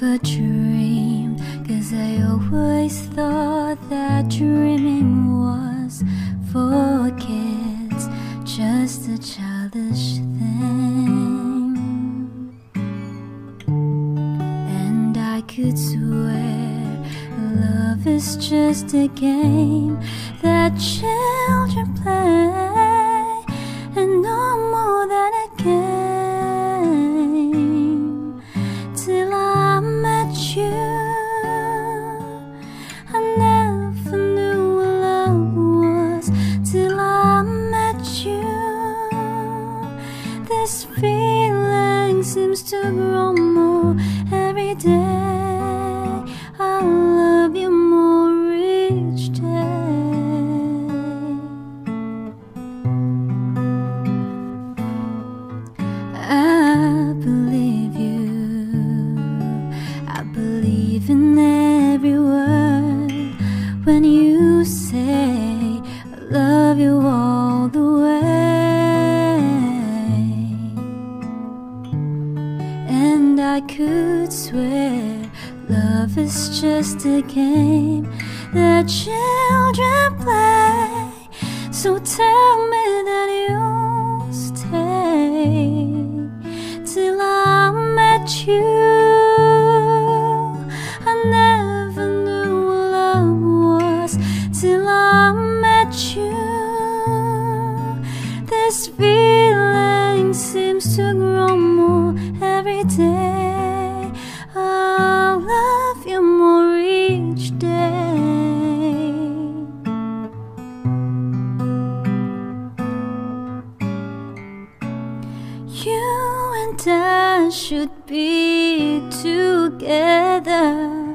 never dreamed, cause I always thought that dreaming was for kids, just a childish thing. And I could swear love is just a game that children feeling seems to grow more every day. I love you more each day. I believe you. I believe in every word when you say I love you all the way. I could swear love is just a game that children play. So tell me that you'll stay till I met you. I never knew love was till I met you. This feeling seems to grow more every day. And should be together.